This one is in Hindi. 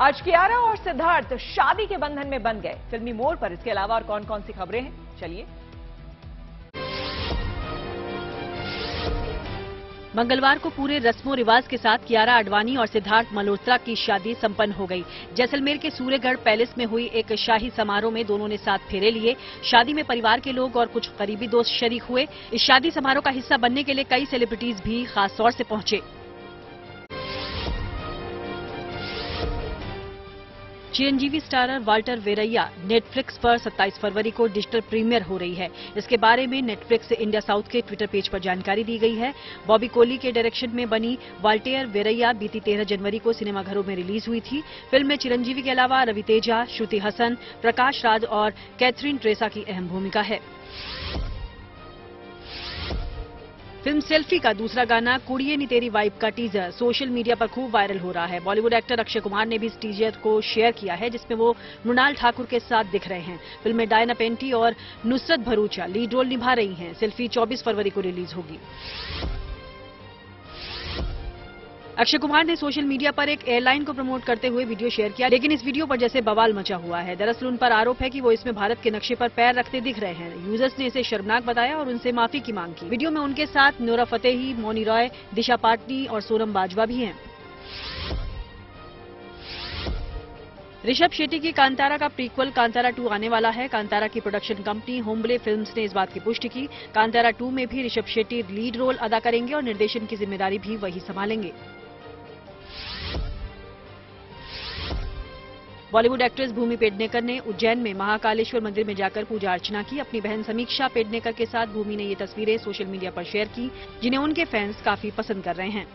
आज कियारा और सिद्धार्थ शादी के बंधन में बन गए। फिल्मी मोड़ पर इसके अलावा और कौन कौन सी खबरें हैं? चलिए। मंगलवार को पूरे रस्मों रिवाज के साथ कियारा आडवाणी और सिद्धार्थ मल्होत्रा की शादी संपन्न हो गई। जैसलमेर के सूर्यगढ़ पैलेस में हुई एक शाही समारोह में दोनों ने साथ फेरे लिए। शादी में परिवार के लोग और कुछ करीबी दोस्त शरीक हुए। इस शादी समारोह का हिस्सा बनने के लिए कई सेलिब्रिटीज भी खास तौर से पहुँचे। चिरंजीवी स्टारर वाल्टर वेरैया नेटफ्लिक्स पर 27 फरवरी को डिजिटल प्रीमियर हो रही है। इसके बारे में नेटफ्लिक्स इंडिया साउथ के ट्विटर पेज पर जानकारी दी गई है। बॉबी कोहली के डायरेक्शन में बनी वाल्टेयर वेरैया बीती 13 जनवरी को सिनेमाघरों में रिलीज़ हुई थी। फ़िल्म में चिरंजीवी के अलावा रवि तेजा, श्रुति हसन, प्रकाश राज और कैथरीन ट्रेसा की अहम भूमिका है। फ़िल्म सेल्फी का दूसरा गाना, कुड़िए नी तेरी वाइफ का टीजर सोशल मीडिया पर खूब वायरल हो रहा है। बॉलीवुड एक्टर अक्षय कुमार ने भी इस टीजर को शेयर किया है, जिसमें वो मृणाल ठाकुर के साथ दिख रहे हैं। फ़िल्म में डायना पेंटी और नुसरत भरूचा लीड रोल निभा रही हैं। सेल्फी 24 फरवरी को रिलीज़ होगी। अक्षय कुमार ने सोशल मीडिया पर एक एयरलाइन को प्रमोट करते हुए वीडियो शेयर किया, लेकिन इस वीडियो पर जैसे बवाल मचा हुआ है। दरअसल उन पर आरोप है कि वो इसमें भारत के नक्शे पर पैर रखते दिख रहे हैं। यूज़र्स ने इसे शर्मनाक बताया और उनसे माफ़ी की मांग की। वीडियो में उनके साथ नोरा फतेही, मोनी रॉय, दिशा पाटनी और सोनम बाजवा भी हैं। ऋषभ शेट्टी की कांतारा का प्रीक्वल कांतारा 2 आने वाला है। कांतारा की प्रोडक्शन कंपनी होम्बले फिल्म्स ने इस बात की पुष्टि की। कांतारा 2 में भी ऋषभ शेट्टी लीड रोल अदा करेंगे और निर्देशन की ज़िम्मेदारी भी वही संभालेंगे। बॉलीवुड एक्ट्रेस भूमि पेडनेकर ने उज्जैन में महाकालेश्वर मंदिर में जाकर पूजा अर्चना की। अपनी बहन समीक्षा पेडनेकर के साथ भूमि ने ये तस्वीरें सोशल मीडिया पर शेयर की, जिन्हें उनके फैंस काफ़ी पसंद कर रहे हैं।